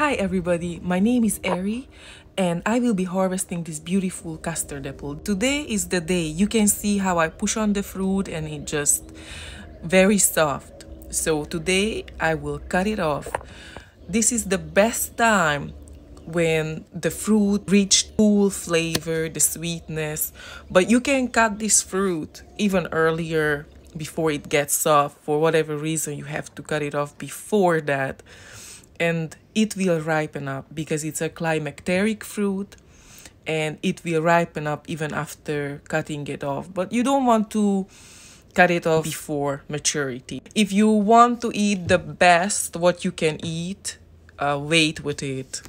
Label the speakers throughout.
Speaker 1: Hi everybody, my name is Eri and I will be harvesting this beautiful custard apple. Today is the day. You can see how I push on the fruit and it just very soft. So today I will cut it off. This is the best time when the fruit reached full flavor, the sweetness, but you can cut this fruit even earlier before it gets soft. For whatever reason, you have to cut it off before that and it will ripen up because it's a climacteric fruit and it will ripen up even after cutting it off. But you don't want to cut it off before maturity. If you want to eat the best what you can eat, uh, wait with it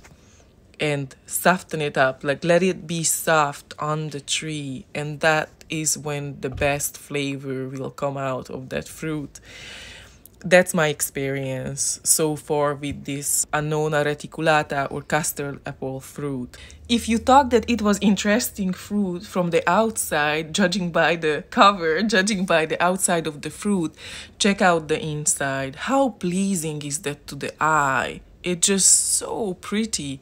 Speaker 1: and soften it up. Like let it be soft on the tree and that is when the best flavor will come out of that fruit that's my experience so far with this annona reticulata or custard apple fruit. If you thought that it was interesting fruit from the outside, judging by the cover, judging by the outside of the fruit, check out the inside. How pleasing is that to the eye? It's just so pretty.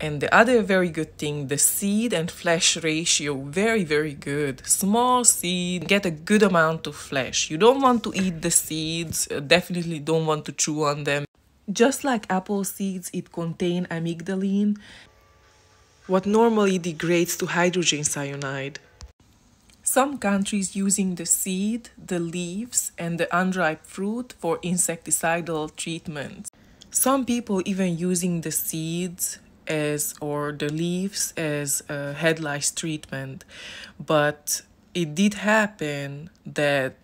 Speaker 1: And the other very good thing, the seed and flesh ratio, very, very good. Small seed, get a good amount of flesh. You don't want to eat the seeds, uh, definitely don't want to chew on them. Just like apple seeds, it contain amygdalin, what normally degrades to hydrogen cyanide. Some countries using the seed, the leaves, and the unripe fruit for insecticidal treatment. Some people even using the seeds as or the leaves as a head lice treatment. But it did happen that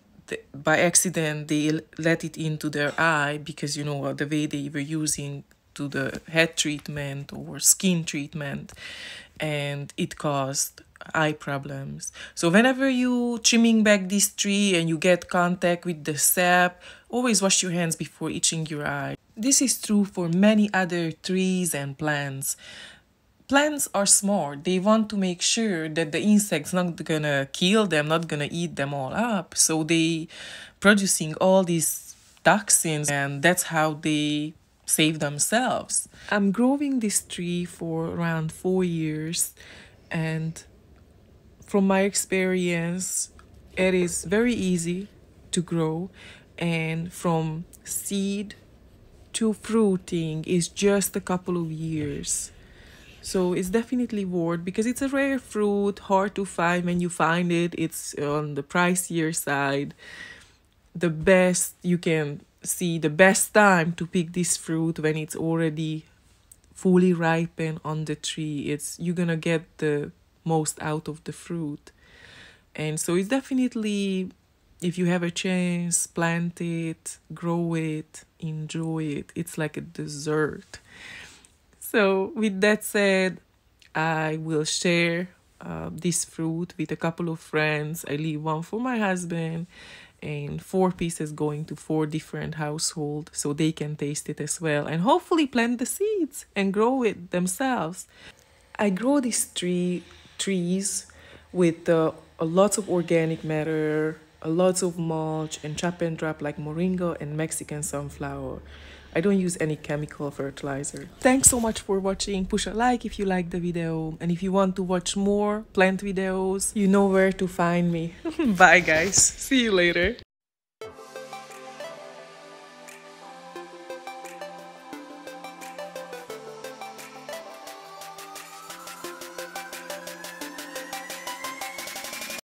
Speaker 1: by accident they let it into their eye because you know the way they were using to the head treatment or skin treatment and it caused eye problems so whenever you trimming back this tree and you get contact with the sap always wash your hands before itching your eye this is true for many other trees and plants. Plants are smart. They want to make sure that the insects not gonna kill them, not gonna eat them all up. So they producing all these toxins and that's how they save themselves. I'm growing this tree for around four years and from my experience it is very easy to grow and from seed to fruiting is just a couple of years. So it's definitely worth because it's a rare fruit, hard to find. When you find it, it's on the pricier side. The best you can see, the best time to pick this fruit when it's already fully ripened on the tree. It's you're gonna get the most out of the fruit. And so it's definitely if you have a chance, plant it, grow it, enjoy it. It's like a dessert. So, with that said, I will share uh, this fruit with a couple of friends. I leave one for my husband and four pieces going to four different households so they can taste it as well and hopefully plant the seeds and grow it themselves. I grow this tree trees with uh, lots of organic matter, a lots of mulch and chop and drop like moringa and Mexican sunflower. I don't use any chemical fertilizer. Thanks so much for watching. Push a like if you like the video. And if you want to watch more plant videos, you know where to find me. Bye guys. See you later.